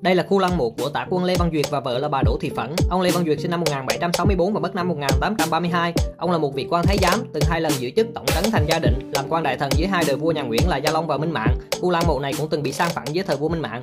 Đây là khu lăng mộ của tả quân Lê Văn Duyệt và vợ là bà Đỗ Thị Phẫn. Ông Lê Văn Duyệt sinh năm 1764 và mất năm 1832. Ông là một vị quan thái giám, từng hai lần giữ chức tổng trấn thành gia định, làm quan đại thần dưới hai đời vua nhà Nguyễn là Gia Long và Minh Mạng. Khu lăng mộ này cũng từng bị sang phẳng dưới thời vua Minh Mạng.